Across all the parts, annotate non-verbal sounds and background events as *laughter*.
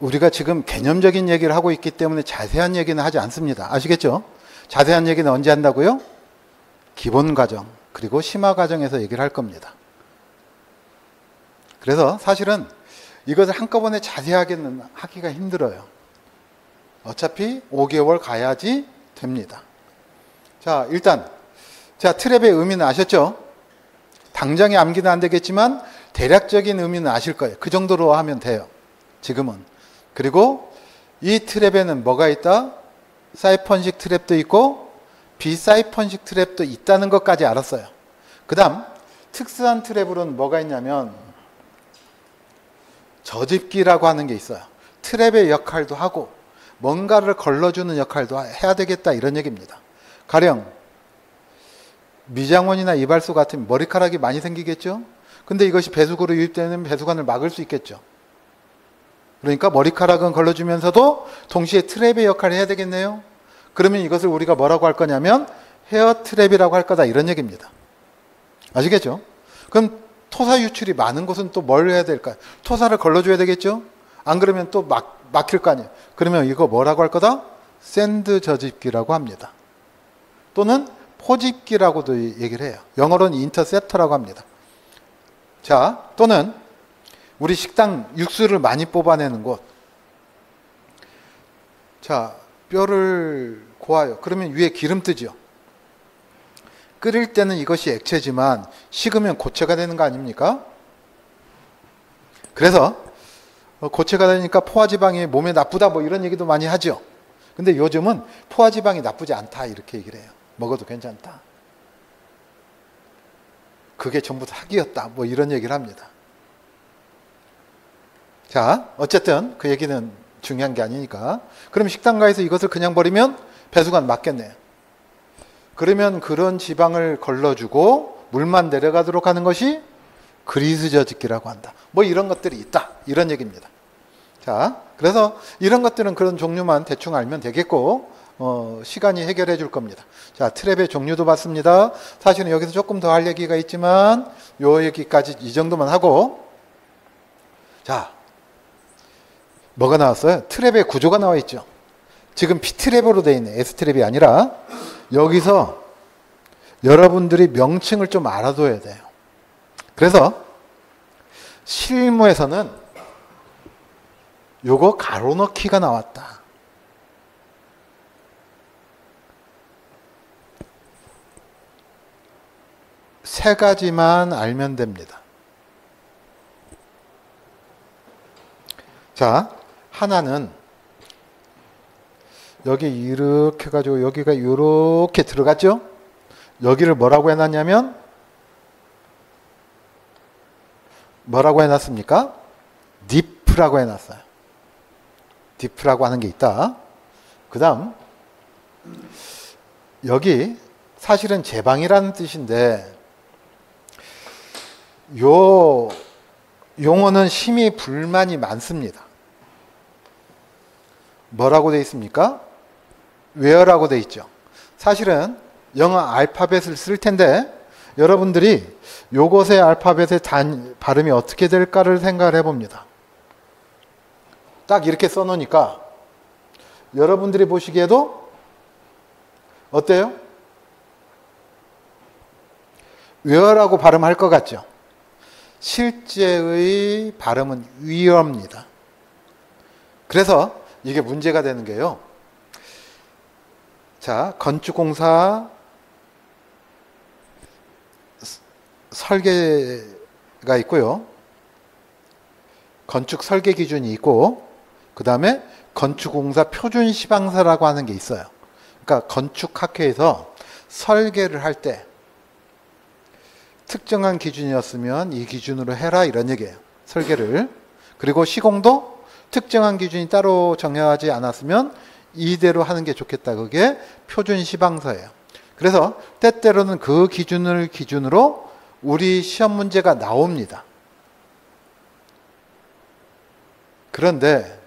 우리가 지금 개념적인 얘기를 하고 있기 때문에 자세한 얘기는 하지 않습니다. 아시겠죠? 자세한 얘기는 언제 한다고요? 기본 과정, 그리고 심화 과정에서 얘기를 할 겁니다. 그래서 사실은 이것을 한꺼번에 자세하게는 하기가 힘들어요. 어차피 5개월 가야지 됩니다. 자, 일단, 자, 트랩의 의미는 아셨죠? 당장에 암기는 안 되겠지만, 대략적인 의미는 아실 거예요. 그 정도로 하면 돼요. 지금은. 그리고 이 트랩에는 뭐가 있다? 사이펀식 트랩도 있고, 비사이펀식 트랩도 있다는 것까지 알았어요. 그 다음, 특수한 트랩으로는 뭐가 있냐면, 저집기라고 하는 게 있어요. 트랩의 역할도 하고, 뭔가를 걸러주는 역할도 해야 되겠다 이런 얘기입니다. 가령 미장원이나 이발소 같은 머리카락이 많이 생기겠죠? 근데 이것이 배수구로 유입되는 배수관을 막을 수 있겠죠. 그러니까 머리카락은 걸러주면서도 동시에 트랩의 역할을 해야 되겠네요. 그러면 이것을 우리가 뭐라고 할 거냐면 헤어 트랩이라고 할 거다 이런 얘기입니다. 아시겠죠? 그럼 토사 유출이 많은 곳은 또 뭘 해야 될까요? 토사를 걸러줘야 되겠죠? 안 그러면 또 막, 막힐 거 아니에요. 그러면 이거 뭐라고 할 거다? sand 조집기라고 합니다. 또는 포집기라고도 얘기를 해요. 영어로는 interceptor라고 합니다. 자, 또는 우리 식당 육수를 많이 뽑아내는 곳. 자, 뼈를 고아요. 그러면 위에 기름 뜨죠. 끓일 때는 이것이 액체지만 식으면 고체가 되는 거 아닙니까? 그래서 어, 고체가 되니까 포화지방이 몸에 나쁘다 뭐 이런 얘기도 많이 하죠. 근데 요즘은 포화지방이 나쁘지 않다 이렇게 얘기를 해요. 먹어도 괜찮다. 그게 전부 사기였다. 뭐 이런 얘기를 합니다. 자, 어쨌든 그 얘기는 중요한 게 아니니까. 그럼 식당가에서 이것을 그냥 버리면 배수관 맞겠네요. 그러면 그런 지방을 걸러주고 물만 내려가도록 하는 것이 그리스 저 짓기라고 한다. 뭐 이런 것들이 있다. 이런 얘기입니다. 자, 그래서 이런 것들은 그런 종류만 대충 알면 되겠고, 어, 시간이 해결해 줄 겁니다. 자, 트랩의 종류도 봤습니다. 사실은 여기서 조금 더 할 얘기가 있지만, 요 얘기까지 이 정도만 하고, 자, 뭐가 나왔어요? 트랩의 구조가 나와 있죠. 지금 P트랩으로 되어 있는 S트랩이 아니라, 여기서 여러분들이 명칭을 좀 알아둬야 돼요. 그래서 실무에서는 요거 가로넣기가 나왔다. 세 가지만 알면 됩니다. 자, 하나는 여기 이렇게 가지고 여기가 이렇게 들어갔죠? 여기를 뭐라고 해놨냐면 뭐라고 해놨습니까? 디프라고 해놨어요. 디프라고 하는 게 있다. 그 다음 여기 사실은 제방이라는 뜻인데 요 용어는 심히 불만이 많습니다. 뭐라고 되어 있습니까? 웨어라고 되어 있죠. 사실은 영어 알파벳을 쓸 텐데 여러분들이 요것의 알파벳의 단, 발음이 어떻게 될까를 생각을 해봅니다. 딱 이렇게 써놓으니까 여러분들이 보시기에도 어때요? 웨어라고 발음할 것 같죠? 실제의 발음은 위어입니다. 그래서 이게 문제가 되는 게요. 자, 건축공사 설계가 있고요. 건축 설계 기준이 있고, 그 다음에 건축공사 표준 시방사라고 하는 게 있어요. 그러니까 건축학회에서 설계를 할 때 특정한 기준이었으면 이 기준으로 해라 이런 얘기예요. 설계를. 그리고 시공도 특정한 기준이 따로 정해하지 않았으면 이대로 하는 게 좋겠다. 그게 표준 시방서예요. 그래서 때때로는 그 기준을 기준으로 우리 시험 문제가 나옵니다. 그런데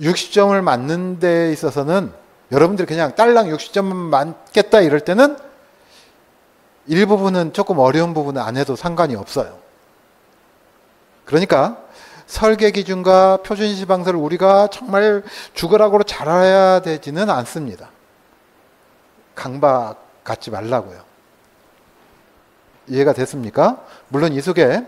60점을 맞는 데 있어서는 여러분들이 그냥 딸랑 60점만 맞겠다 이럴 때는 일부분은 조금 어려운 부분은 안 해도 상관이 없어요. 그러니까 설계 기준과 표준 지방서를 우리가 정말 죽으라고 잘 알아야 되지는 않습니다. 강박 갖지 말라고요. 이해가 됐습니까? 물론 이 속에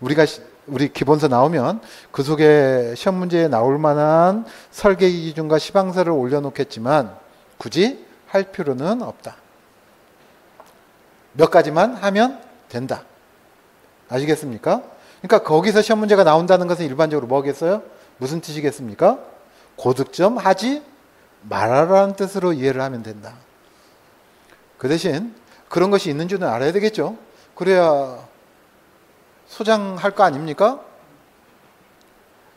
우리가 우리 기본서 나오면 그 속에 시험 문제에 나올 만한 설계 기준과 시방서를 올려놓겠지만 굳이 할 필요는 없다. 몇 가지만 하면 된다. 아시겠습니까? 그러니까 거기서 시험 문제가 나온다는 것은 일반적으로 뭐겠어요? 무슨 뜻이겠습니까? 고득점 하지 말아라는 뜻으로 이해를 하면 된다. 그 대신 그런 것이 있는 줄은 알아야 되겠죠. 그래야 소장할 거 아닙니까?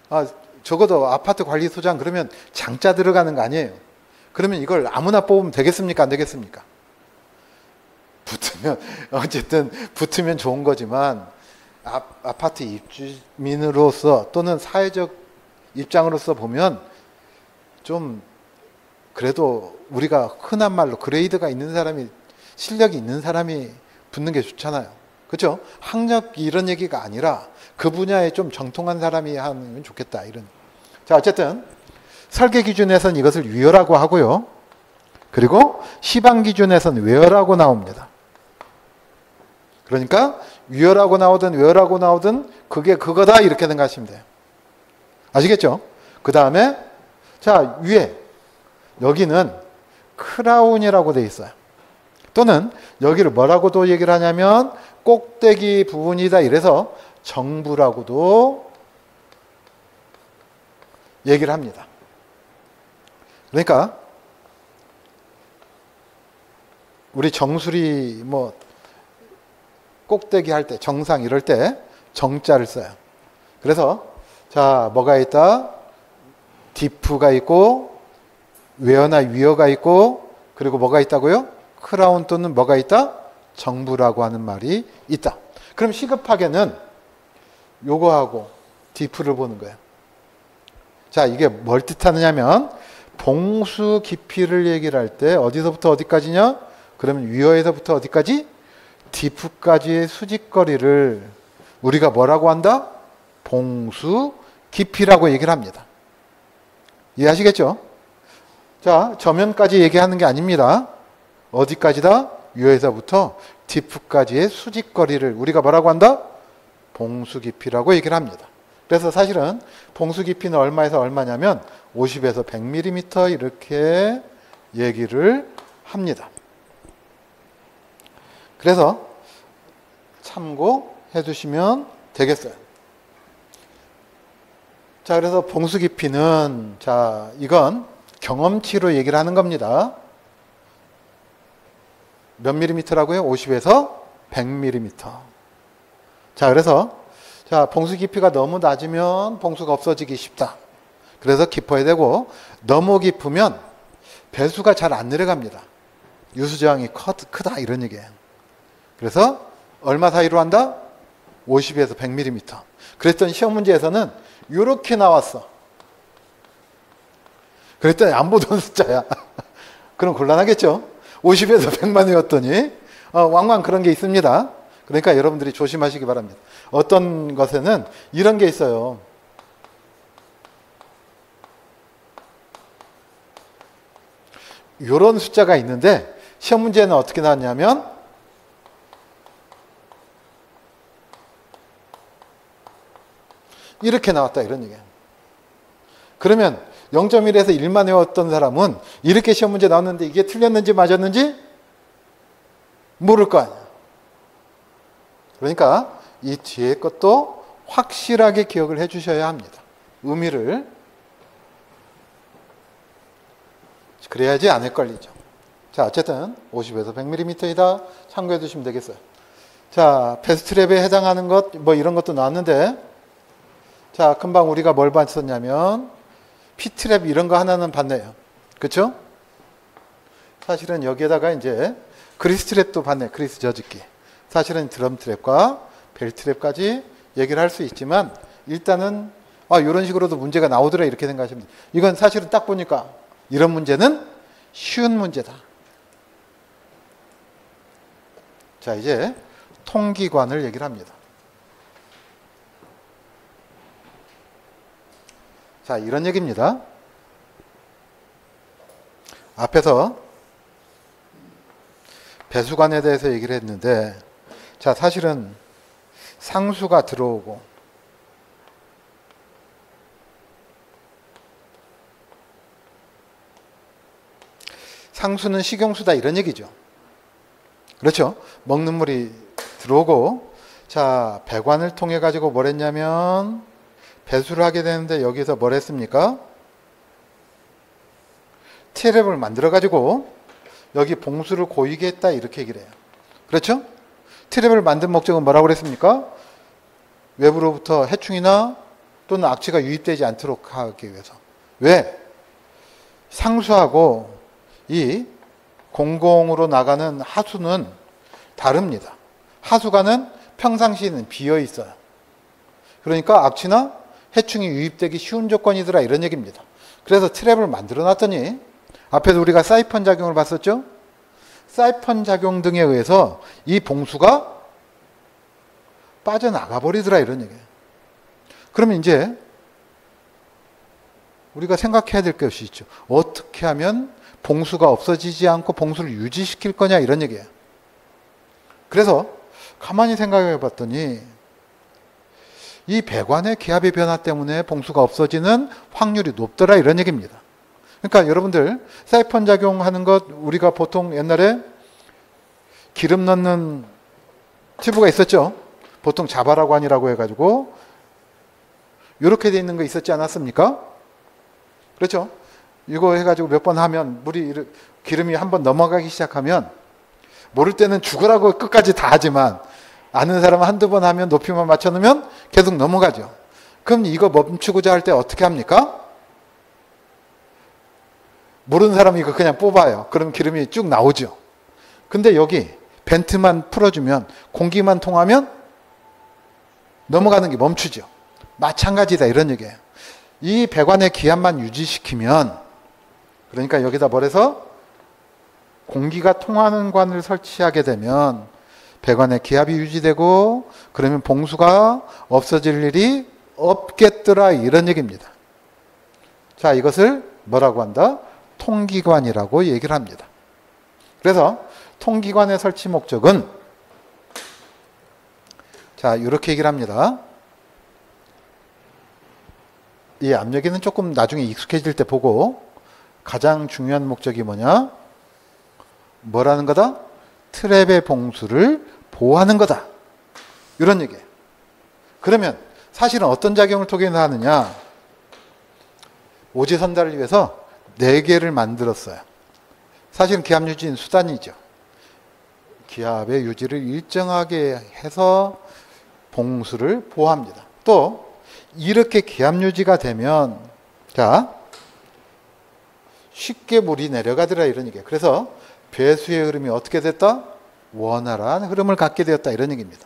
아, 적어도 아파트 관리 소장 그러면 장자 들어가는 거 아니에요. 그러면 이걸 아무나 뽑으면 되겠습니까? 안 되겠습니까? 붙으면 *laughs* 어쨌든 붙으면 좋은 거지만 아, 아파트 입주민으로서 또는 사회적 입장으로서 보면 좀 그래도 우리가 흔한 말로 그레이드가 있는 사람이 실력이 있는 사람이 붙는 게 좋잖아요. 그렇죠? 학력 이런 얘기가 아니라 그 분야에 좀 정통한 사람이 하면 좋겠다 이런. 자 어쨌든 설계 기준에서는 이것을 위열하고 하고요. 그리고 시방 기준에서는 외열하고 나옵니다. 그러니까 위열하고 나오든 외열하고 나오든 그게 그거다 이렇게 생각하시면 돼요. 아시겠죠? 그 다음에 자 위에 여기는 크라운이라고 돼 있어요. 또는 여기를 뭐라고도 얘기를 하냐면 꼭대기 부분이다 이래서 정부라고도 얘기를 합니다. 그러니까 우리 정수리 뭐 꼭대기 할 때 정상 이럴 때 정자를 써요. 그래서 자 뭐가 있다? 디프가 있고 외어나 위어가 있고 그리고 뭐가 있다고요? 크라운 또는 뭐가 있다? 정부라고 하는 말이 있다. 그럼 시급하게는 요거하고 디프를 보는 거예요. 자 이게 뭘 뜻하느냐면 봉수 깊이를 얘기를 할 때 어디서부터 어디까지냐? 그러면 위어에서부터 어디까지? 디프까지의 수직거리를 우리가 뭐라고 한다? 봉수 깊이라고 얘기를 합니다. 이해하시겠죠? 자, 저면까지 얘기하는 게 아닙니다. 어디까지다? 위에서부터 디프까지의 수직거리를 우리가 뭐라고 한다? 봉수 깊이라고 얘기를 합니다. 그래서 사실은 봉수 깊이는 얼마에서 얼마냐면 50에서 100mm 이렇게 얘기를 합니다. 그래서 참고해 두시면 되겠어요. 자, 그래서 봉수 깊이는 자, 이건 경험치로 얘기를 하는 겁니다. 몇 밀리미터라고요? 50에서 100mm. 자, 그래서 자, 봉수 깊이가 너무 낮으면 봉수가 없어지기 쉽다. 그래서 깊어야 되고 너무 깊으면 배수가 잘 안 내려갑니다. 유수저항이 크다 이런 얘기예요. 그래서 얼마 사이로 한다? 50에서 100mm. 그랬더니 시험 문제에서는 이렇게 나왔어. 그랬더니 안 보던 *laughs* 숫자야. 그럼 곤란하겠죠? 50에서 100만이었더니 어, 왕왕 그런 게 있습니다. 그러니까 여러분들이 조심하시기 바랍니다. 어떤 것에는 이런 게 있어요. 이런 숫자가 있는데 시험 문제는 어떻게 나왔냐면 이렇게 나왔다 이런 얘기예요. 그러면 0.1에서 1만 외웠던 사람은 이렇게 시험 문제 나왔는데 이게 틀렸는지 맞았는지 모를 거 아니야. 그러니까 이 뒤에 것도 확실하게 기억을 해 주셔야 합니다. 의미를. 그래야지 안 헷갈리죠. 자, 어쨌든 50에서 100mm이다. 참고해 두시면 되겠어요. 자, 베스트랩에 해당하는 것, 뭐 이런 것도 나왔는데, 자, 금방 우리가 뭘 봤었냐면, 피트랩 이런 거 하나는 봤네요. 그쵸? 사실은 여기에다가 이제 그리스 트랩도 봤네. 그리스 저직기. 사실은 드럼 트랩과 벨 트랩까지 얘기를 할 수 있지만 일단은 아, 이런 식으로도 문제가 나오더라 이렇게 생각하시면 돼요. 이건 사실은 딱 보니까 이런 문제는 쉬운 문제다. 자, 이제 통기관을 얘기를 합니다. 자, 이런 얘기입니다. 앞에서 배수관에 대해서 얘기를 했는데, 자, 사실은 상수가 들어오고, 상수는 식용수다 이런 얘기죠. 그렇죠? 먹는 물이 들어오고 자 배관을 통해 가지고 뭘 했냐면 배수를 하게 되는데 여기서 뭘 했습니까? 트랩을 만들어 가지고 여기 봉수를 고이게 했다 이렇게 얘기를 해요. 그렇죠? 트랩을 만든 목적은 뭐라고 그랬습니까? 외부로부터 해충이나 또는 악취가 유입되지 않도록 하기 위해서. 왜? 상수하고 이 공공으로 나가는 하수는 다릅니다. 하수관은 평상시에는 비어 있어요. 그러니까 악취나 해충이 유입되기 쉬운 조건이더라 이런 얘기입니다. 그래서 트랩을 만들어 놨더니 앞에서 우리가 사이펀 작용을 봤었죠? 사이펀 작용 등에 의해서 이 봉수가 빠져나가 버리더라 이런 얘기예요. 그러면 이제 우리가 생각해야 될 것이 있죠. 어떻게 하면 봉수가 없어지지 않고 봉수를 유지시킬 거냐 이런 얘기예요. 그래서 가만히 생각해 봤더니 이 배관의 기압의 변화 때문에 봉수가 없어지는 확률이 높더라 이런 얘기입니다. 그러니까 여러분들 사이펀 작용하는 것 우리가 보통 옛날에 기름 넣는 튜브가 있었죠. 보통 자바라관이라고 해가지고 이렇게 돼 있는 거 있었지 않았습니까? 그렇죠? 이거 해가지고 몇 번 하면 물이 기름이 한 번 넘어가기 시작하면 모를 때는 죽으라고 끝까지 다 하지만 아는 사람은 한두 번 하면 높이만 맞춰놓으면 계속 넘어가죠. 그럼 이거 멈추고자 할 때 어떻게 합니까? 모르는 사람이 이거 그냥 뽑아요. 그럼 기름이 쭉 나오죠. 근데 여기 벤트만 풀어주면 공기만 통하면 넘어가는 게 멈추죠. 마찬가지다 이런 얘기예요. 이 배관의 기압만 유지시키면 그러니까 여기다 뭐래서 공기가 통하는 관을 설치하게 되면 배관의 기압이 유지되고 그러면 봉수가 없어질 일이 없겠더라 이런 얘기입니다. 자 이것을 뭐라고 한다? 통기관이라고 얘기를 합니다. 그래서 통기관의 설치 목적은 자 이렇게 얘기를 합니다. 이 압력에는 조금 나중에 익숙해질 때 보고 가장 중요한 목적이 뭐냐? 뭐라는 거다? 트랩의 봉수를 보호하는 거다. 이런 얘기예요. 그러면 사실은 어떤 작용을 통해 하느냐? 오지 선달을 위해서 네 개를 만들었어요. 사실은 기압 유지는 수단이죠. 기압의 유지를 일정하게 해서 봉수를 보호합니다. 또 이렇게 기압 유지가 되면 자 쉽게 물이 내려가더라 이런 얘기예요. 그래서 배수의 흐름이 어떻게 됐다? 원활한 흐름을 갖게 되었다 이런 얘기입니다.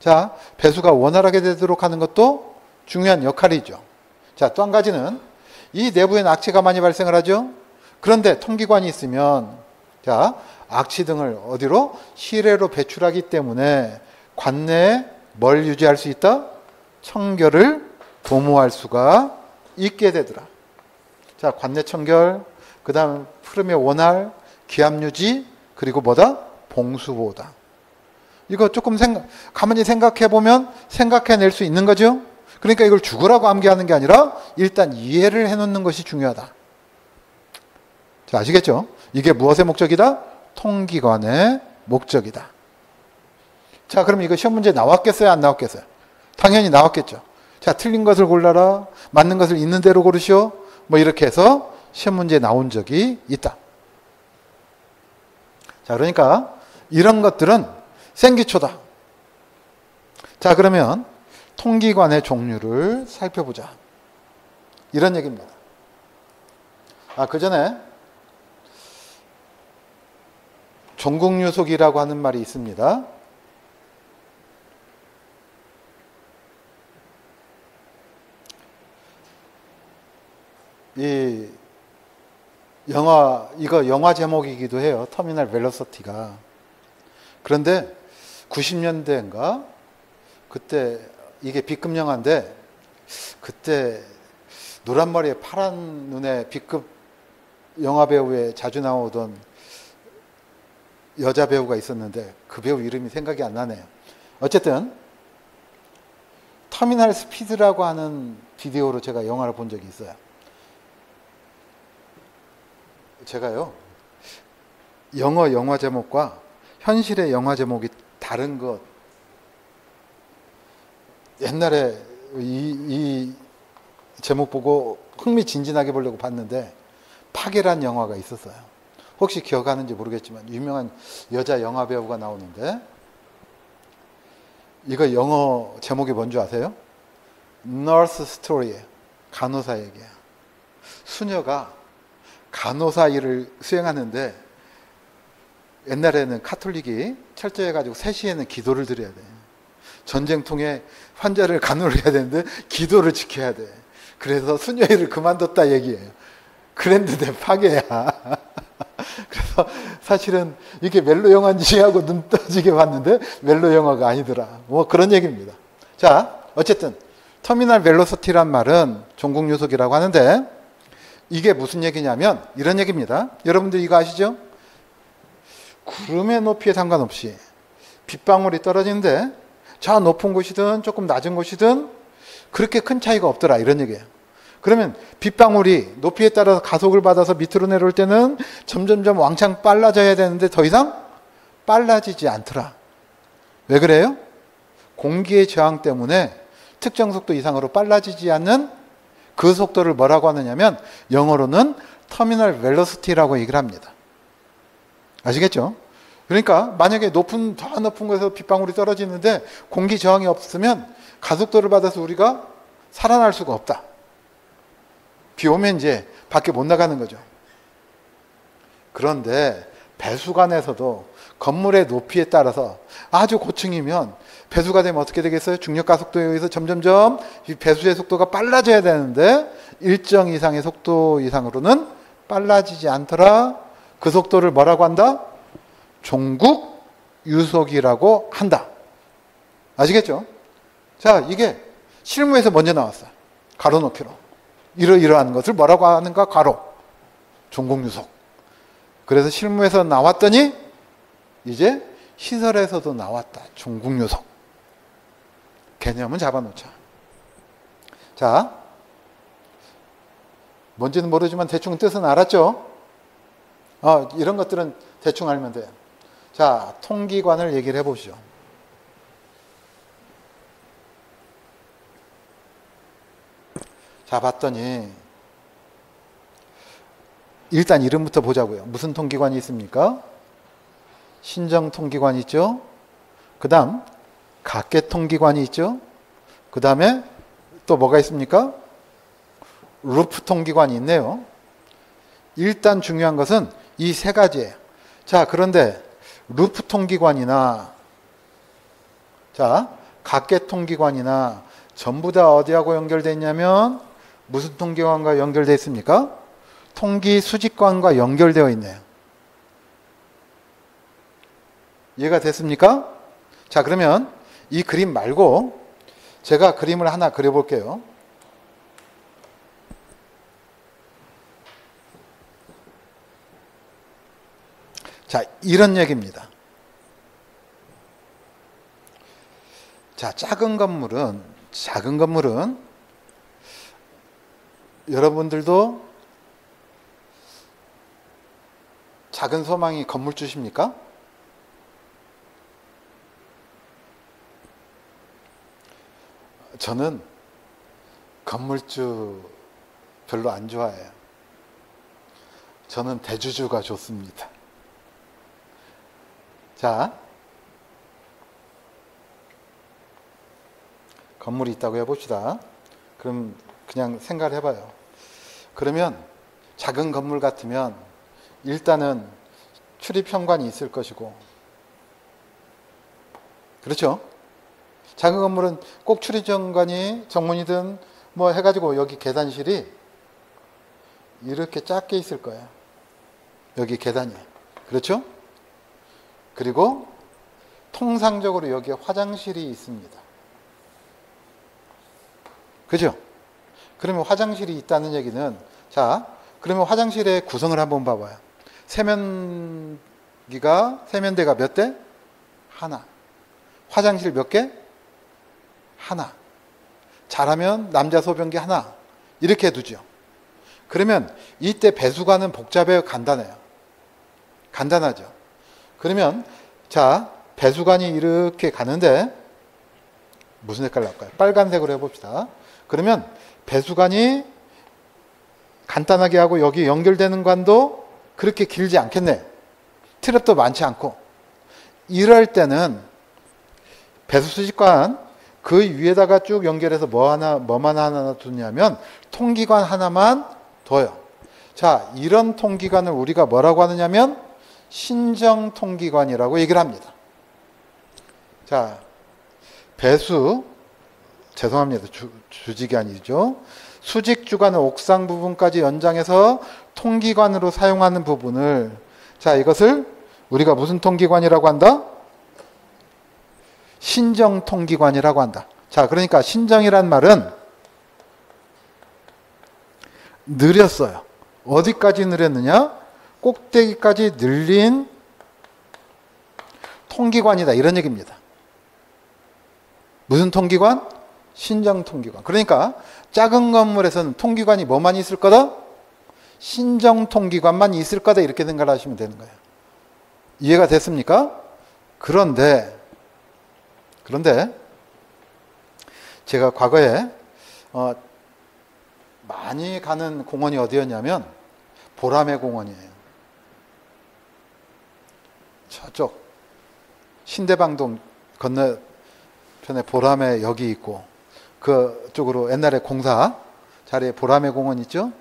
자, 배수가 원활하게 되도록 하는 것도 중요한 역할이죠. 자, 또 한 가지는 이 내부에 악취가 많이 발생을 하죠. 그런데 통기관이 있으면 자, 악취 등을 어디로 실외로 배출하기 때문에 관내에 뭘 유지할 수 있다? 청결을 도모할 수가 있게 되더라. 자, 관내 청결, 그 다음 흐름의 원활, 기압 유지, 그리고 뭐다? 봉수보다. 이거 조금 생각, 가만히 생각해 보면 생각해낼 수 있는 거죠? 그러니까 이걸 죽으라고 암기하는 게 아니라 일단 이해를 해 놓는 것이 중요하다. 자, 아시겠죠? 이게 무엇의 목적이다? 통기관의 목적이다. 자, 그럼 이거 시험 문제 나왔겠어요? 안 나왔겠어요? 당연히 나왔겠죠. 자, 틀린 것을 골라라. 맞는 것을 있는 대로 고르시오. 뭐 이렇게 해서 시험 문제에 나온 적이 있다. 자, 그러니까 이런 것들은 생기초다. 자, 그러면 통기관의 종류를 살펴보자. 이런 얘기입니다. 아, 그 전에 종국유속이라고 하는 말이 있습니다. 이 영화 이거 영화 제목이기도 해요. 터미널 벨로서티가. 그런데 90년대인가 그때 이게 B급 영화인데 그때 노란 머리에 파란 눈에 B급 영화 배우에 자주 나오던 여자 배우가 있었는데 그 배우 이름이 생각이 안 나네요. 어쨌든 터미널 스피드라고 하는 비디오로 제가 영화를 본 적이 있어요. 제가요 영어 영화 제목과 현실의 영화 제목이 다른 것 옛날에 이, 이 제목 보고 흥미진진하게 보려고 봤는데 파괴란 영화가 있었어요. 혹시 기억하는지 모르겠지만 유명한 여자 영화 배우가 나오는데 이거 영어 제목이 뭔지 아세요? Nurse Story예요. 간호사 얘기야. 수녀가 간호사 일을 수행하는데 옛날에는 카톨릭이 철저해가지고 3시에는 기도를 드려야 돼. 전쟁통에 환자를 간호를 해야 되는데 기도를 지켜야 돼. 그래서 수녀 일을 그만뒀다 얘기예요. 그랬는데 파괴야. *laughs* 그래서 사실은 이게 멜로 영화인지 하고 눈 떠지게 봤는데 멜로 영화가 아니더라. 뭐 그런 얘기입니다. 자, 어쨌든 터미널 벨로서티란 말은 종국 요속이라고 하는데 이게 무슨 얘기냐면 이런 얘기입니다. 여러분들 이거 아시죠? 구름의 높이에 상관없이 빗방울이 떨어지는데 저 높은 곳이든 조금 낮은 곳이든 그렇게 큰 차이가 없더라 이런 얘기예요. 그러면 빗방울이 높이에 따라서 가속을 받아서 밑으로 내려올 때는 점점점 왕창 빨라져야 되는데 더 이상 빨라지지 않더라. 왜 그래요? 공기의 저항 때문에 특정 속도 이상으로 빨라지지 않는 그 속도를 뭐라고 하느냐면 영어로는 터미널 벨로시티라고 얘기를 합니다. 아시겠죠? 그러니까 만약에 높은 더 높은 곳에서 빗방울이 떨어지는데 공기 저항이 없으면 가속도를 받아서 우리가 살아날 수가 없다. 비 오면 이제 밖에 못 나가는 거죠. 그런데 배수관에서도 건물의 높이에 따라서 아주 고층이면 배수가 되면 어떻게 되겠어요? 중력 가속도에 의해서 점점점 배수의 속도가 빨라져야 되는데 일정 이상의 속도 이상으로는 빨라지지 않더라. 그 속도를 뭐라고 한다? 종국 유속이라고 한다. 아시겠죠? 자, 이게 실무에서 먼저 나왔어요. 가로놓기로. 이러이러한 것을 뭐라고 하는가? 가로. 종국 유속. 그래서 실무에서 나왔더니 이제 시설에서도 나왔다. 종국 유속. 개념은 잡아놓자. 자, 뭔지는 모르지만 대충 뜻은 알았죠? 어, 이런 것들은 대충 알면 돼요. 자, 통기관을 얘기를 해보시죠. 자, 봤더니 일단 이름부터 보자고요. 무슨 통기관이 있습니까? 신정 통기관 있죠? 그 다음 각계 통기관이 있죠? 그 다음에 또 뭐가 있습니까? 루프 통기관이 있네요. 일단 중요한 것은 이 세 가지예요. 자, 그런데 루프 통기관이나 자, 각계 통기관이나 전부 다 어디하고 연결되어 있냐면 무슨 통기관과 연결되어 있습니까? 통기 수직관과 연결되어 있네요. 이해가 됐습니까? 자, 그러면 이 그림 말고 제가 그림을 하나 그려볼게요. 자, 이런 얘기입니다. 자, 작은 건물은, 작은 건물은 여러분들도 작은 소망이 건물주십니까? 저는 건물주 별로 안 좋아해요. 저는 대주주가 좋습니다. 자, 건물이 있다고 해봅시다. 그럼 그냥 생각을 해봐요. 그러면 작은 건물 같으면 일단은 출입 현관이 있을 것이고, 그렇죠? 작은 건물은 꼭 출입 현관이 정문이든 뭐 해가지고 여기 계단실이 이렇게 작게 있을 거예요. 여기 계단이. 그렇죠? 그리고 통상적으로 여기에 화장실이 있습니다. 그죠? 그러면 화장실이 있다는 얘기는 자, 그러면 화장실의 구성을 한번 봐봐요. 세면기가 세면대가 몇 대? 하나. 화장실 몇 개? 하나. 잘하면 남자 소변기 하나. 이렇게 두죠. 그러면 이때 배수관은 복잡해요, 간단해요. 간단하죠. 그러면 자, 배수관이 이렇게 가는데 무슨 색깔 나올까요? 빨간색으로 해봅시다. 그러면 배수관이 간단하게 하고 여기 연결되는 관도 그렇게 길지 않겠네. 트랩도 많지 않고. 이럴 때는 배수 수직관 그 위에다가 쭉 연결해서 뭐 하나, 뭐만 하나 두냐면 통기관 하나만 둬요. 자, 이런 통기관을 우리가 뭐라고 하느냐면 신정통기관이라고 얘기를 합니다. 자, 배수, 죄송합니다. 주, 주직이 아니죠. 수직 주관을 옥상 부분까지 연장해서 통기관으로 사용하는 부분을 자, 이것을 우리가 무슨 통기관이라고 한다? 신정 통기관이라고 한다. 자, 그러니까 신정이란 말은 느렸어요. 어디까지 느렸느냐? 꼭대기까지 늘린 통기관이다. 이런 얘기입니다. 무슨 통기관? 신정 통기관. 그러니까 작은 건물에서는 통기관이 뭐만 있을 거다? 신정 통기관만 있을 거다. 이렇게 생각하시면 되는 거예요. 이해가 됐습니까? 그런데 그런데 제가 과거에 어, 많이 가는 공원이 어디였냐면 보라매 공원이에요. 저쪽 신대방동 건너편에 보라매 여기 있고 그쪽으로 옛날에 공사 자리에 보라매 공원 있죠?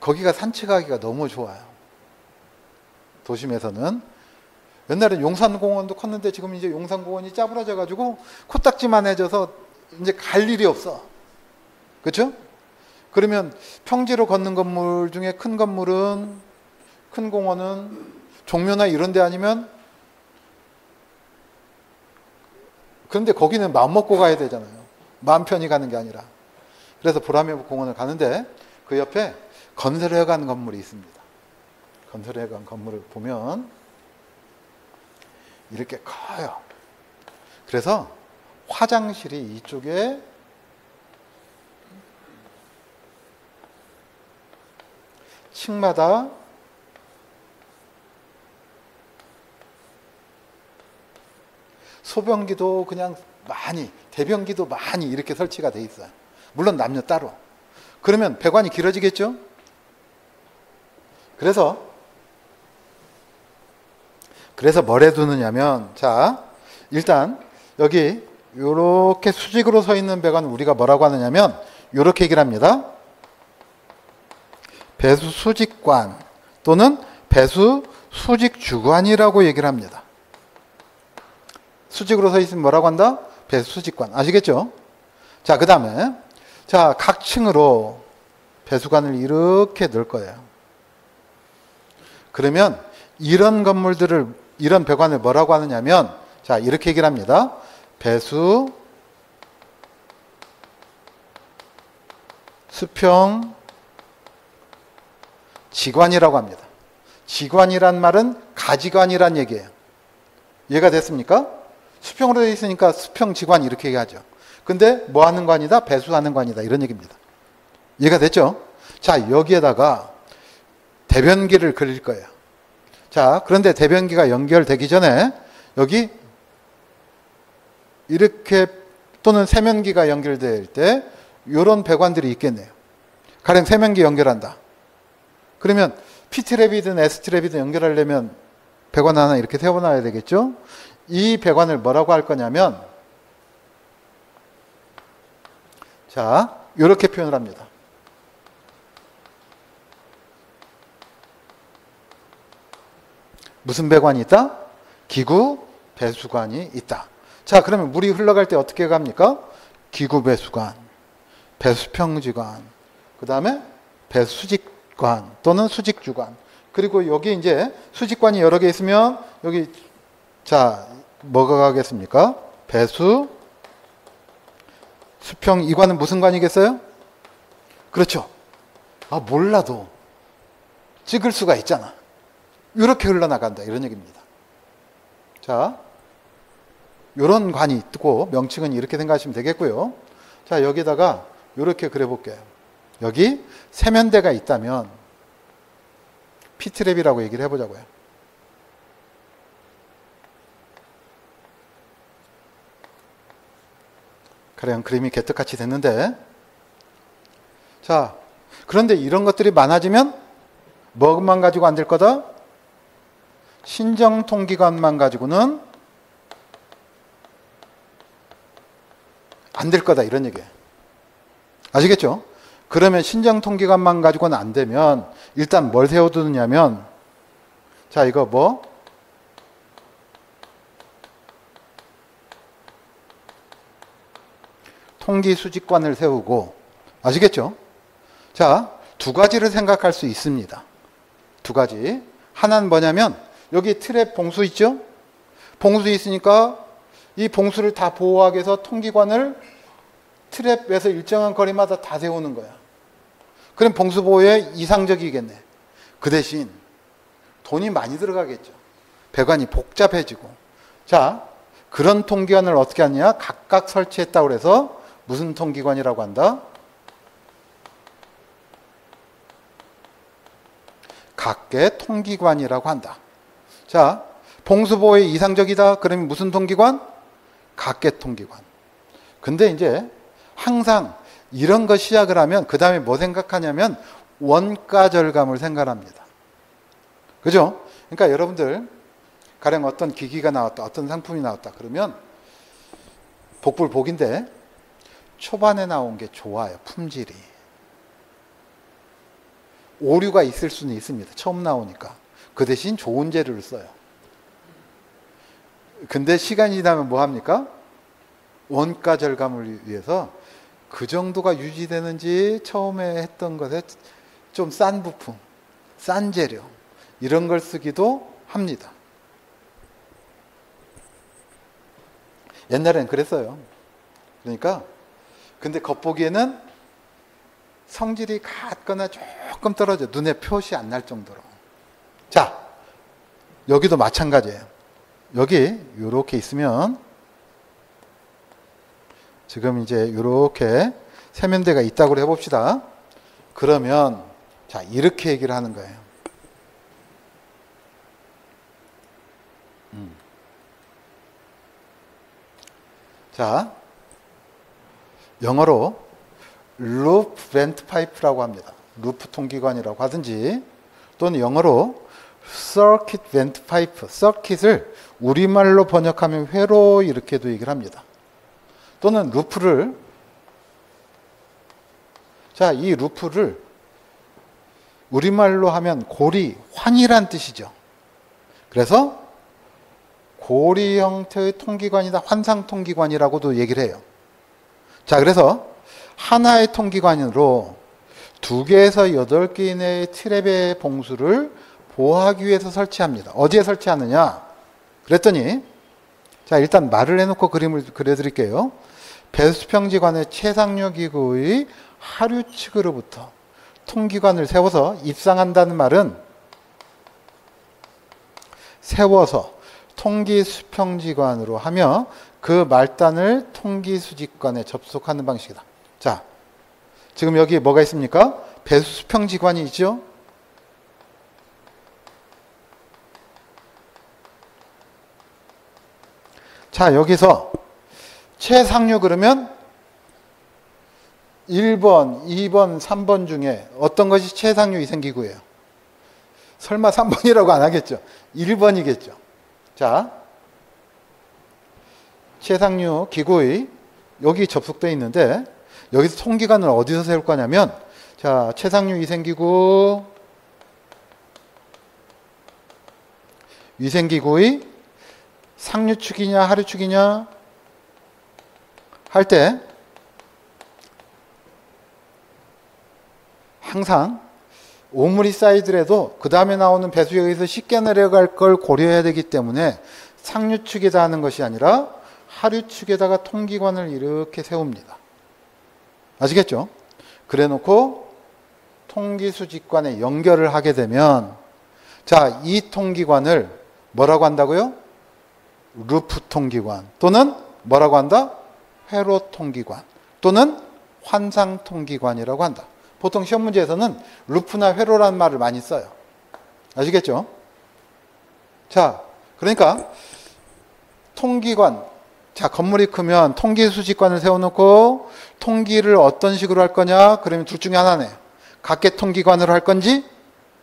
거기가 산책하기가 너무 좋아요. 도심에서는 옛날에 용산공원도 컸는데 지금 이제 용산공원이 짜부러져 가지고 코딱지만 해져서 이제 갈 일이 없어. 그렇죠? 그러면 평지로 걷는 건물 중에 큰 건물은 큰 공원은 종묘나 이런 데 아니면 그런데 거기는 마음 먹고 가야 되잖아요. 마음 편히 가는 게 아니라. 그래서 보라매 공원을 가는데 그 옆에 건설해간 건물이 있습니다. 건설해간 건물을 보면 이렇게 커요. 그래서 화장실이 이쪽에 층마다 소변기도 그냥 많이, 대변기도 많이 이렇게 설치가 돼 있어요. 물론 남녀 따로. 그러면 배관이 길어지겠죠? 그래서 그래서 뭘 해두느냐면 자 일단 여기 이렇게 수직으로 서 있는 배관 우리가 뭐라고 하느냐면 이렇게 얘기를 합니다. 배수 수직관 또는 배수 수직 주관이라고 얘기를 합니다. 수직으로 서 있으면 뭐라고 한다? 배수 수직관. 아시겠죠? 자, 그 다음에 자, 각 층으로 배수관을 이렇게 넣을 거예요. 그러면 이런 건물들을 이런 배관을 뭐라고 하느냐면 자, 이렇게 얘기를 합니다. 배수 수평 지관이라고 합니다. 지관이란 말은 가지관이란 얘기예요. 이해가 됐습니까? 수평으로 되어 있으니까 수평 지관 이렇게 얘기하죠. 근데 뭐 하는 관이다? 배수하는 관이다. 이런 얘기입니다. 이해가 됐죠? 자, 여기에다가 대변기를 그릴 거예요. 자, 그런데 대변기가 연결되기 전에 여기 이렇게 또는 세면기가 연결될 때 이런 배관들이 있겠네요. 가령 세면기 연결한다. 그러면 P트랩이든 S트랩이든 연결하려면 배관 하나 이렇게 세워놔야 되겠죠? 이 배관을 뭐라고 할 거냐면 자, 이렇게 표현을 합니다. 무슨 배관이 있다? 기구 배수관이 있다. 자, 그러면 물이 흘러갈 때 어떻게 갑니까? 기구 배수관, 배수평지관, 그 다음에 배수직관 또는 수직주관. 그리고 여기 이제 수직관이 여러 개 있으면 여기 자 뭐가 가겠습니까? 배수 수평 이관은 무슨 관이겠어요? 그렇죠. 아, 몰라도 찍을 수가 있잖아. 이렇게 흘러나간다. 이런 얘기입니다. 자, 이런 관이 있고 명칭은 이렇게 생각하시면 되겠고요. 자, 여기다가 이렇게 그려볼게요. 여기 세면대가 있다면 피트랩이라고 얘기를 해보자고요. 그냥 그림이 개떡같이 됐는데 자 그런데 이런 것들이 많아지면 뭐만 가지고 안 될 거다? 신정통기관만 가지고는 안 될 거다 이런 얘기예요. 아시겠죠? 그러면 신정통기관만 가지고는 안 되면 일단 뭘 세워두느냐면 자 이거 뭐 통기수직관을 세우고 아시겠죠? 자, 두 가지를 생각할 수 있습니다. 두 가지. 하나는 뭐냐면 여기 트랩 봉수 있죠? 봉수 있으니까 이 봉수를 다 보호하기 위해서 통기관을 트랩에서 일정한 거리마다 다 세우는 거야. 그럼 봉수 보호에 이상적이겠네. 그 대신 돈이 많이 들어가겠죠. 배관이 복잡해지고. 자, 그런 통기관을 어떻게 하냐? 각각 설치했다고 그래서 무슨 통기관이라고 한다? 각계 통기관이라고 한다. 자, 봉수보호에 이상적이다. 그러면 무슨 통기관? 각계 통기관. 근데 이제 항상 이런 거 시작을 하면 그 다음에 뭐 생각하냐면 원가 절감을 생각합니다. 그죠? 그러니까 여러분들 가령 어떤 기기가 나왔다, 어떤 상품이 나왔다. 그러면 복불복인데 초반에 나온 게 좋아요. 품질이. 오류가 있을 수는 있습니다. 처음 나오니까. 그 대신 좋은 재료를 써요. 근데 시간이 지나면 뭐 합니까? 원가 절감을 위해서 그 정도가 유지되는지 처음에 했던 것에 좀 싼 부품, 싼 재료, 이런 걸 쓰기도 합니다. 옛날엔 그랬어요. 그러니까 근데 겉보기에는 성질이 같거나 조금 떨어져 눈에 표시 안 날 정도로. 자, 여기도 마찬가지예요. 여기 이렇게 있으면 지금 이제 이렇게 세면대가 있다고 해봅시다. 그러면 자 이렇게 얘기를 하는 거예요. 음. 자 영어로 loop vent pipe라고 합니다. 루프 통기관이라고 하든지 또는 영어로 circuit vent pipe, circuit을 우리말로 번역하면 회로 이렇게도 얘기를 합니다. 또는 루프를 자, 이 루프를 우리말로 하면 고리, 환이란 뜻이죠. 그래서 고리 형태의 통기관이다, 환상 통기관이라고도 얘기를 해요. 자, 그래서 하나의 통기관으로 두 개에서 여덟 개 이내의 트랩의 봉수를 보호하기 위해서 설치합니다. 어디에 설치하느냐? 그랬더니, 자, 일단 말을 해놓고 그림을 그려드릴게요. 배수평지관의 최상류 기구의 하류 측으로부터 통기관을 세워서 입상한다는 말은 세워서 통기 수평지관으로 하며 그 말단을 통기수직관에 접속하는 방식이다. 자, 지금 여기 뭐가 있습니까? 배수평지관이 있죠? 자, 여기서 최상류 그러면 1번, 2번, 3번 중에 어떤 것이 최상류 위생기구예요? 설마 3번이라고 안 하겠죠? 1번이겠죠. 자, 최상류 기구의 여기 접속되어 있는데 여기서 통기관을 어디서 세울 거냐면 자, 최상류 위생기구 위생기구의 상류축이냐 하류축이냐 할 때 항상 오물이 쌓이더라도 그 다음에 나오는 배수에 의해서 쉽게 내려갈 걸 고려해야 되기 때문에 상류축에다 하는 것이 아니라 하류축에다가 통기관을 이렇게 세웁니다. 아시겠죠? 그래 놓고 통기수직관에 연결을 하게 되면 자, 이 통기관을 뭐라고 한다고요? 루프 통기관 또는 뭐라고 한다? 회로 통기관 또는 환상 통기관이라고 한다. 보통 시험 문제에서는 루프나 회로라는 말을 많이 써요. 아시겠죠? 자, 그러니까 통기관 자, 건물이 크면 통기 수직관을 세워놓고 통기를 어떤 식으로 할 거냐? 그러면 둘 중에 하나네. 각계 통기관으로 할 건지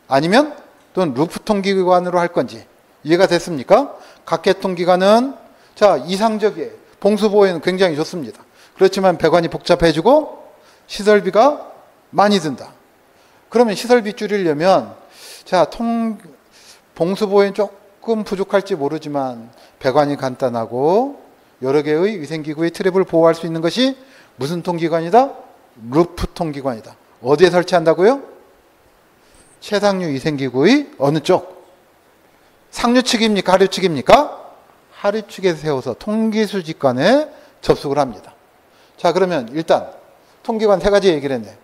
아니면 또는 루프 통기관으로 할 건지 이해가 됐습니까? 각계 통기관은 자 이상적이에요. 봉수 보호에는 굉장히 좋습니다. 그렇지만 배관이 복잡해지고 시설비가 많이 든다. 그러면 시설비 줄이려면 자 통 봉수 보호에는 조금 부족할지 모르지만 배관이 간단하고 여러 개의 위생기구의 트랩을 보호할 수 있는 것이 무슨 통기관이다? 루프 통기관이다. 어디에 설치한다고요? 최상류 위생기구의 어느 쪽? 상류 측입니까? 하류 측입니까? 하류 측에 세워서 통기수직관에 접속을 합니다. 자, 그러면 일단 통기관 세 가지 얘기를 했네.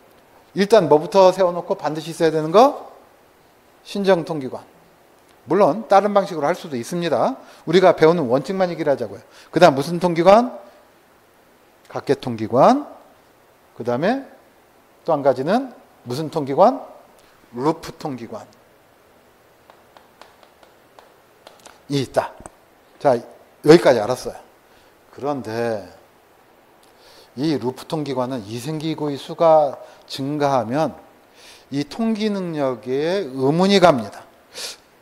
일단 뭐부터 세워놓고 반드시 있어야 되는 거? 신정통기관. 물론 다른 방식으로 할 수도 있습니다. 우리가 배우는 원칙만 얘기를 하자고요. 그 다음 무슨 통기관? 각계통기관. 그 다음에 또 한 가지는 무슨 통기관? 루프 통기관. 이 있다. 자, 여기까지 알았어요. 그런데 이 루프 통기관은 위생기구의 수가 증가하면 이 통기 능력에 의문이 갑니다.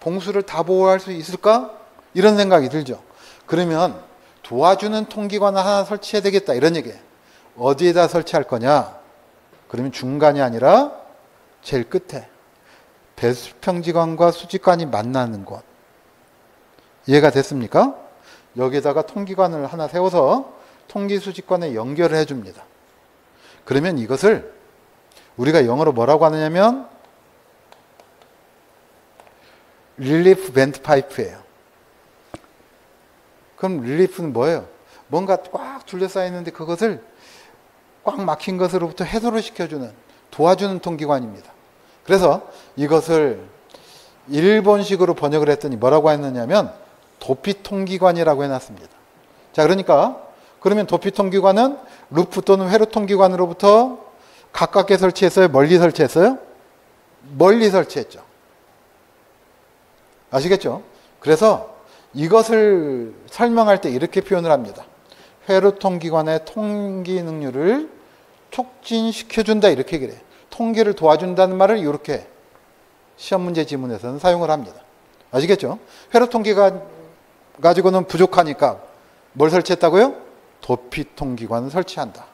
봉수를 다 보호할 수 있을까? 이런 생각이 들죠. 그러면 도와주는 통기관을 하나 설치해야 되겠다. 이런 얘기예요. 어디에다 설치할 거냐? 그러면 중간이 아니라 제일 끝에 배수평지관과 수직관이 만나는 곳. 이해가 됐습니까? 여기에다가 통기관을 하나 세워서 통기수직관에 연결을 해줍니다. 그러면 이것을 우리가 영어로 뭐라고 하느냐면 relief vent pipe예요. 그럼 relief는 뭐예요? 뭔가 꽉 둘러싸여 있는데 그것을 꽉 막힌 것으로부터 해소를 시켜주는 도와주는 통기관입니다. 그래서 이것을 일본식으로 번역을 했더니 뭐라고 했느냐면 도피 통기관이라고 해놨습니다. 자, 그러니까 그러면 도피 통기관은 루프 또는 회로 통기관으로부터 가깝게 설치했어요? 멀리 설치했어요? 멀리 설치했죠. 아시겠죠? 그래서 이것을 설명할 때 이렇게 표현을 합니다. 회로 통기관의 통기 능률을 촉진시켜준다 이렇게 얘기를 해요. 통계를 도와준다는 말을 이렇게 시험 문제 지문에서는 사용을 합니다. 아시겠죠? 회로 통계가 가지고는 부족하니까 뭘 설치했다고요? 도피 통기관을 설치한다.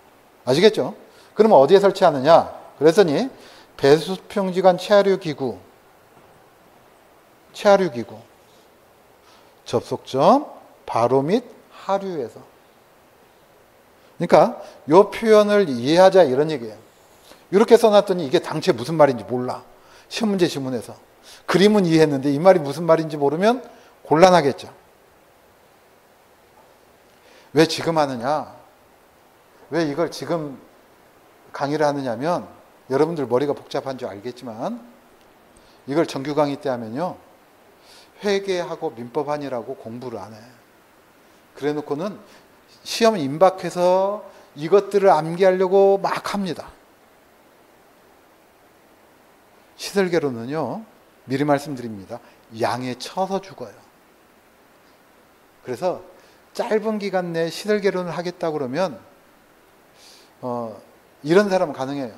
아시겠죠? 그러면 어디에 설치하느냐? 그랬더니 배수평지관 체하류 기구, 체하류 기구, 접속점 바로 및 하류에서. 그러니까 이 표현을 이해하자 이런 얘기예요. 이렇게 써놨더니 이게 당최 무슨 말인지 몰라. 시험 문제 지문에서. 그림은 이해했는데 이 말이 무슨 말인지 모르면 곤란하겠죠. 왜 지금 하느냐? 왜 이걸 지금 강의를 하느냐면 여러분들 머리가 복잡한 줄 알겠지만 이걸 정규 강의 때 하면요. 회계하고 민법하니라고 공부를 안 해. 그래 놓고는 시험 임박해서 이것들을 암기하려고 막 합니다. 시설계로는요, 미리 말씀드립니다. 양에 쳐서 죽어요. 그래서 짧은 기간 내에 시설계론을 하겠다 그러면, 어, 이런 사람은 가능해요.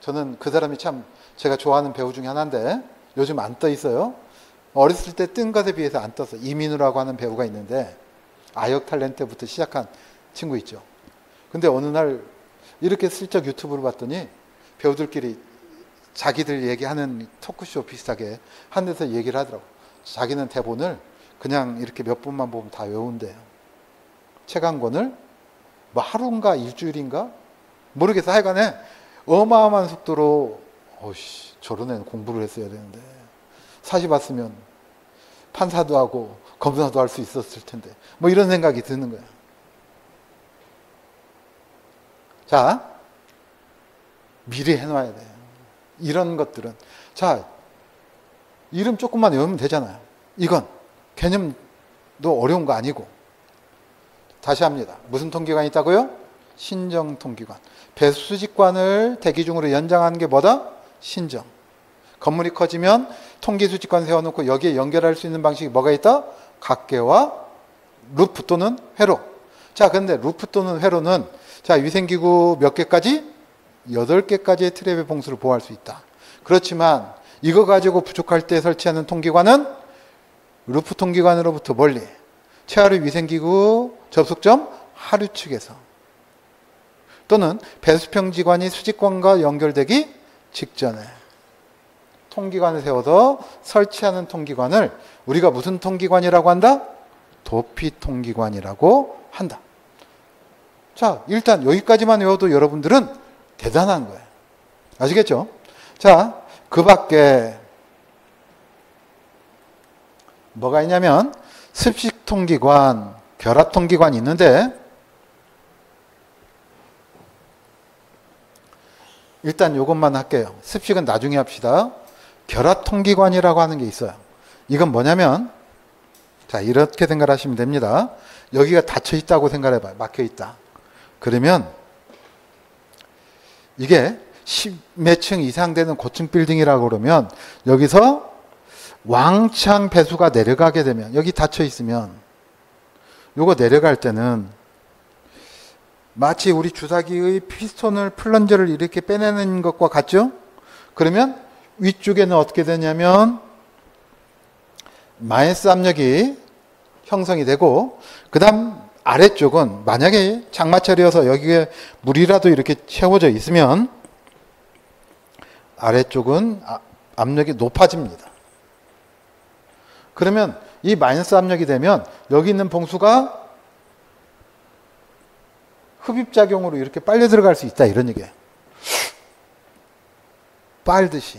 저는 그 사람이 참 제가 좋아하는 배우 중에 하나인데, 요즘 안 떠 있어요. 어렸을 때 뜬 것에 비해서 안 떴어. 이민우라고 하는 배우가 있는데, 아역 탤런트부터 시작한 친구 있죠. 근데 어느 날 이렇게 슬쩍 유튜브를 봤더니 배우들끼리 자기들 얘기하는 토크쇼 비슷하게 한 데서 얘기를 하더라고. 자기는 대본을 그냥 이렇게 몇 분만 보면 다 외운대요. 책 한 권을 뭐 하루인가 일주일인가 모르겠어. 하여간에 어마어마한 속도로 어씨 저런 애는 공부를 했어야 되는데 사시 봤으면 판사도 하고 검사도 할 수 있었을 텐데 뭐 이런 생각이 드는 거야. 자 미리 해놔야 돼요. 이런 것들은 자 이름 조금만 외우면 되잖아요. 이건 개념도 어려운 거 아니고 다시 합니다. 무슨 통기관이 있다고요? 신정 통기관. 배수직관을 대기 중으로 연장하는 게 뭐다? 신정. 건물이 커지면 통기수직관 세워놓고 여기에 연결할 수 있는 방식이 뭐가 있다? 각계와 루프 또는 회로. 자, 근데 루프 또는 회로는 자, 위생기구 몇 개까지? 8개까지의 트랩의 봉수를 보호할 수 있다. 그렇지만 이거 가지고 부족할 때 설치하는 통기관은 루프 통기관으로부터 멀리 최하류 위생기구 접속점 하류 측에서 또는 배수평지관이 수직관과 연결되기 직전에 통기관을 세워서 설치하는 통기관을 우리가 무슨 통기관이라고 한다? 도피 통기관이라고 한다. 자, 일단 여기까지만 외워도 여러분들은 대단한 거예요. 아시겠죠? 자, 그 밖에 뭐가 있냐면 습식 통기관, 결합 통기관이 있는데 일단 이것만 할게요. 습식은 나중에 합시다. 결합통기관이라고 하는 게 있어요. 이건 뭐냐면 자 이렇게 생각하시면 됩니다. 여기가 닫혀 있다고 생각해봐요. 막혀 있다. 그러면 이게 10몇 층 이상 되는 고층 빌딩이라고 그러면 여기서 왕창 배수가 내려가게 되면 여기 닫혀 있으면 요거 내려갈 때는 마치 우리 주사기의 피스톤을 플런저를 이렇게 빼내는 것과 같죠? 그러면 위쪽에는 어떻게 되냐면 마이너스 압력이 형성이 되고 그 다음 아래쪽은 만약에 장마철이어서 여기에 물이라도 이렇게 채워져 있으면 아래쪽은 아, 압력이 높아집니다. 그러면 이 마이너스 압력이 되면 여기 있는 봉수가 흡입작용으로 이렇게 빨려 들어갈 수 있다 이런 얘기예요. 빨듯이.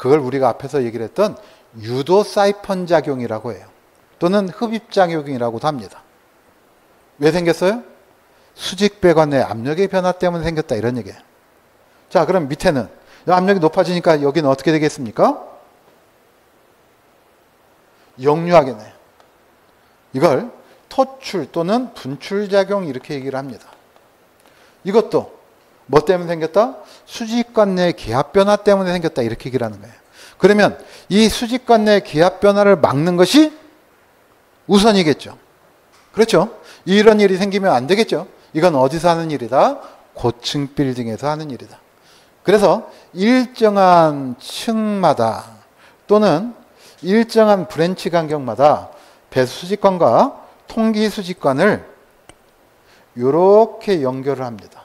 그걸 우리가 앞에서 얘기를 했던 유도 사이펀 작용이라고 해요. 또는 흡입 작용이라고도 합니다. 왜 생겼어요? 수직 배관의 압력의 변화 때문에 생겼다 이런 얘기예요. 자 그럼 밑에는 압력이 높아지니까 여기는 어떻게 되겠습니까? 역류하겠네. 이걸 토출 또는 분출 작용 이렇게 얘기를 합니다. 이것도 뭐 때문에 생겼다? 수직관 내 기압 변화 때문에 생겼다 이렇게 얘기를 하는 거예요. 그러면 이 수직관 내 기압 변화를 막는 것이 우선이겠죠. 그렇죠? 이런 일이 생기면 안 되겠죠. 이건 어디서 하는 일이다? 고층 빌딩에서 하는 일이다. 그래서 일정한 층마다 또는 일정한 branch 간격마다 배수직관과 통기수직관을 이렇게 연결을 합니다.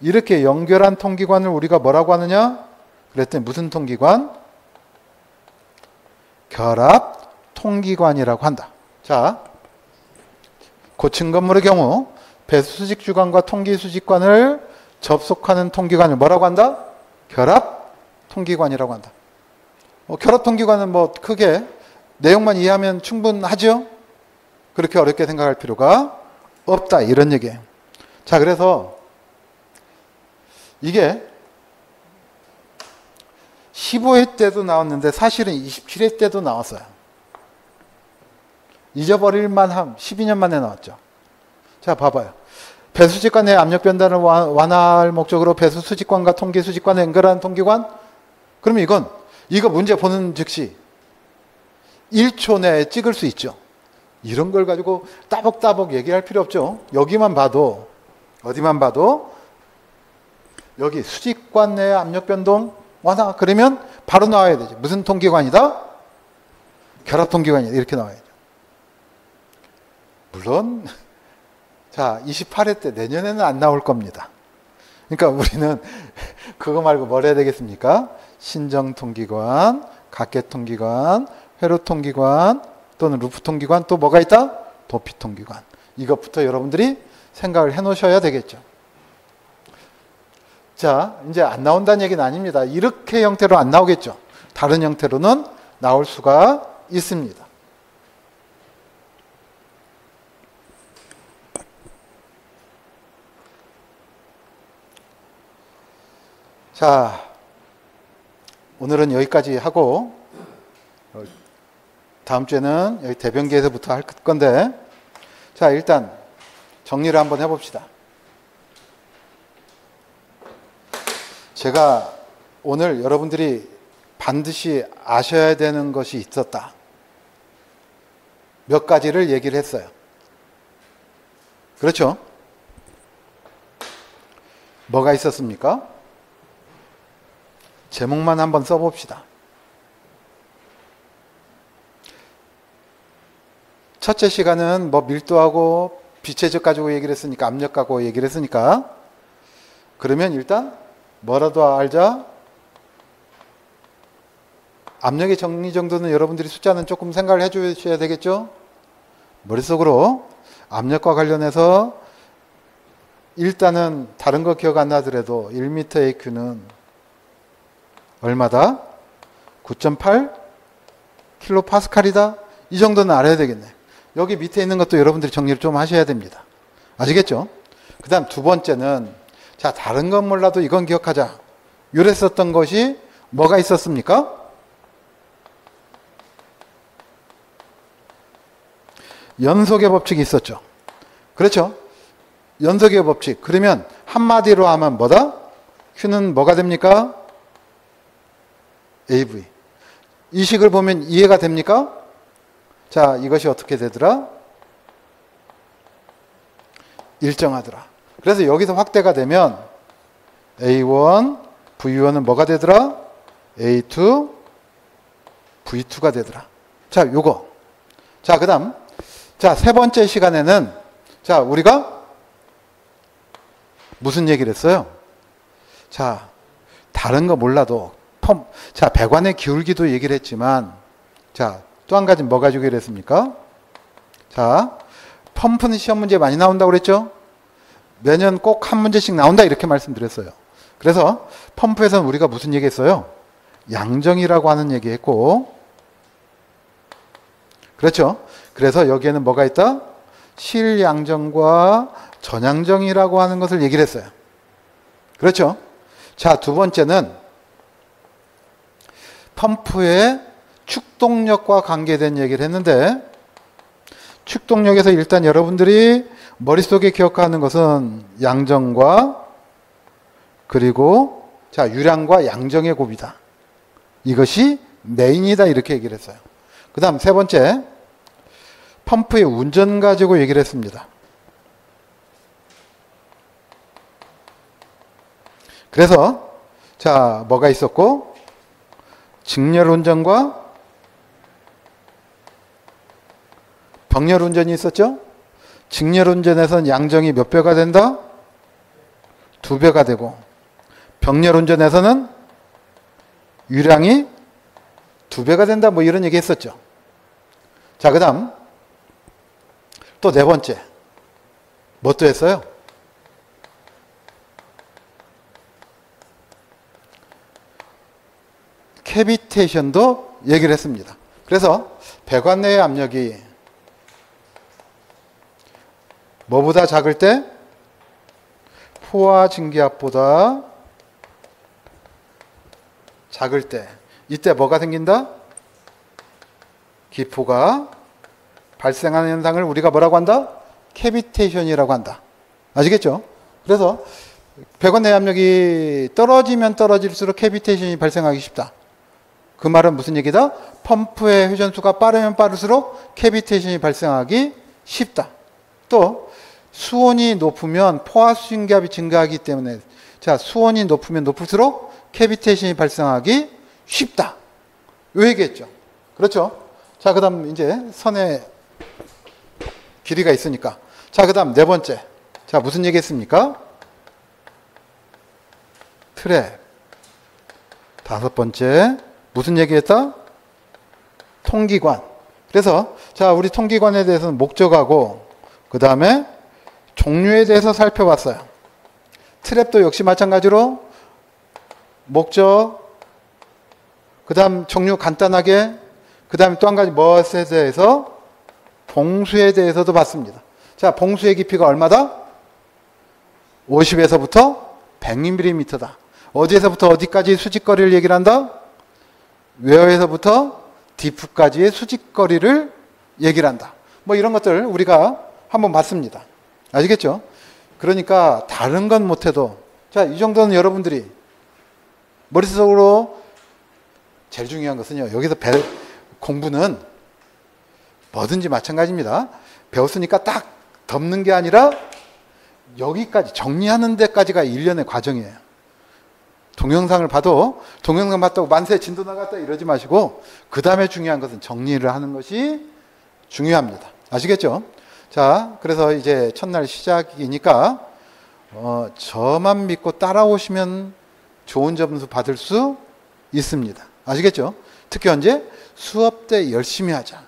이렇게 연결한 통기관을 우리가 뭐라고 하느냐? 그랬더니 무슨 통기관? 결합 통기관이라고 한다. 자, 고층 건물의 경우 배수직 주관과 통기수직관을 접속하는 통기관을 뭐라고 한다? 결합 통기관이라고 한다. 어, 결합 통기관은 뭐 크게 내용만 이해하면 충분하죠? 그렇게 어렵게 생각할 필요가 없다. 이런 얘기예요. 자, 그래서 이게 15회 때도 나왔는데 사실은 27회 때도 나왔어요. 잊어버릴 만함 12년 만에 나왔죠. 자, 봐봐요. 배수 직관 내 압력 변단을 완화할 목적으로 배수 수직관과 통기 수직관을 연결하는 통기관? 그러면 이건 이거 문제 보는 즉시 1초 내에 찍을 수 있죠. 이런 걸 가지고 따복따복 얘기할 필요 없죠. 여기만 봐도 어디만 봐도 여기 수직관 내 압력 변동 완화 그러면 바로 나와야 되죠. 무슨 통기관이다? 결합 통기관이다. 이렇게 나와야죠. 물론 *laughs* 자 28회 때 내년에는 안 나올 겁니다. 그러니까 우리는 *laughs* 그거 말고 뭘 해야 되겠습니까? 신정통기관, 각계통기관, 회로통기관 또는 루프통기관 또 뭐가 있다? 도피통기관. 이것부터 여러분들이 생각을 해 놓으셔야 되겠죠. 자, 이제 안 나온다는 얘기는 아닙니다. 이렇게 형태로 안 나오겠죠. 다른 형태로는 나올 수가 있습니다. 자, 오늘은 여기까지 하고 어, 다음 주에는 여기 대변기에서부터 할 건데 자 일단 정리를 한번 해봅시다. 제가 오늘 여러분들이 반드시 아셔야 되는 것이 있었다. 몇 가지를 얘기를 했어요. 그렇죠? 뭐가 있었습니까? 제목만 한번 써봅시다. 첫째 시간은 뭐 밀도하고 비체적 가지고 얘기를 했으니까 압력 가지고 얘기를 했으니까 그러면 일단 뭐라도 알자. 압력의 정리 정도는 여러분들이 숫자는 조금 생각을 해 주셔야 되겠죠? 머릿속으로 압력과 관련해서 일단은 다른 거 기억 안 나더라도 1m AQ는 얼마다? 9.8 킬로파스칼이다. 이 정도는 알아야 되겠네. 여기 밑에 있는 것도 여러분들이 정리를 좀 하셔야 됩니다. 아시겠죠? 그 다음 두 번째는 자 다른 건 몰라도 이건 기억하자. 요랬었던 것이 뭐가 있었습니까? 연속의 법칙이 있었죠. 그렇죠? 연속의 법칙. 그러면 한마디로 하면 뭐다? Q는 뭐가 됩니까? AV. 이 식을 보면 이해가 됩니까? 자, 이것이 어떻게 되더라? 일정하더라. 그래서 여기서 확대가 되면 A1, V1은 뭐가 되더라? A2, V2가 되더라. 자, 요거. 자, 그 다음. 자, 세 번째 시간에는 자, 우리가 무슨 얘기를 했어요? 자, 다른 거 몰라도 펌, 자, 배관의 기울기도 얘기를 했지만 자, 또 한 가지 뭐 가지고 얘기했습니까? 자, 펌프는 시험 문제 많이 나온다고 그랬죠? 매년 꼭 한 문제씩 나온다 이렇게 말씀드렸어요. 그래서 펌프에서는 우리가 무슨 얘기 했어요? 양정이라고 하는 얘기 했고 그렇죠? 그래서 여기에는 뭐가 있다? 실양정과 전양정이라고 하는 것을 얘기를 했어요. 그렇죠? 자, 두 번째는 펌프의 축동력과 관계된 얘기를 했는데 축동력에서 일단 여러분들이 머릿속에 기억하는 것은 양정과 그리고 자 유량과 양정의 곱이다. 이것이 메인이다 이렇게 얘기를 했어요. 그 다음 세 번째 펌프의 운전 가지고 얘기를 했습니다. 그래서 자 뭐가 있었고 직렬 운전과 병렬 운전이 있었죠. 직렬 운전에서는 양정이 몇 배가 된다? 두 배가 되고 병렬 운전에서는 유량이 두 배가 된다 뭐 이런 얘기 했었죠. 자, 그 다음 또 네 번째 뭐 또 했어요? 캐비테이션도 얘기를 했습니다. 그래서 배관 내의 압력이 뭐보다 작을 때? 포화 증기압보다 작을 때 이때 뭐가 생긴다? 기포가 발생하는 현상을 우리가 뭐라고 한다? 캐비테이션이라고 한다. 아시겠죠? 그래서 배관 내 압력이 떨어지면 떨어질수록 캐비테이션이 발생하기 쉽다. 그 말은 무슨 얘기다? 펌프의 회전수가 빠르면 빠를수록 캐비테이션이 발생하기 쉽다. 또 수온이 높으면 포화 수증기압이 증가하기 때문에 자 수온이 높으면 높을수록 캐비테이션이 발생하기 쉽다. 요 얘기했죠. 그렇죠? 자 그다음 이제 선의 길이가 있으니까 자 그다음 네 번째 자 무슨 얘기했습니까? 트랩 다섯 번째 무슨 얘기했다? 통기관. 그래서 자 우리 통기관에 대해서는 목적하고 그 다음에 종류에 대해서 살펴봤어요. 트랩도 역시 마찬가지로 목적, 그 다음 종류 간단하게, 그 다음에 또 한 가지 멋에 대해서 봉수에 대해서도 봤습니다. 자, 봉수의 깊이가 얼마다? 50에서부터 100mm다. 어디에서부터 어디까지 수직거리를 얘기를 한다? 웨어에서부터 디프까지의 수직거리를 얘기를 한다. 뭐 이런 것들 우리가 한번 봤습니다. 아시겠죠? 그러니까 다른 건 못해도 자, 이 정도는 여러분들이 머릿속으로 제일 중요한 것은요. 여기서 배, 공부는 뭐든지 마찬가지입니다. 배웠으니까 딱 덮는 게 아니라 여기까지 정리하는 데까지가 일련의 과정이에요. 동영상을 봐도 동영상 봤다고 만세 진도 나갔다 이러지 마시고 그 다음에 중요한 것은 정리를 하는 것이 중요합니다. 아시겠죠? 자, 그래서 이제 첫날 시작이니까 어, 저만 믿고 따라오시면 좋은 점수 받을 수 있습니다. 아시겠죠? 특히 언제? 수업 때 열심히 하자.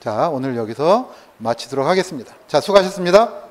자, 오늘 여기서 마치도록 하겠습니다. 자, 수고하셨습니다.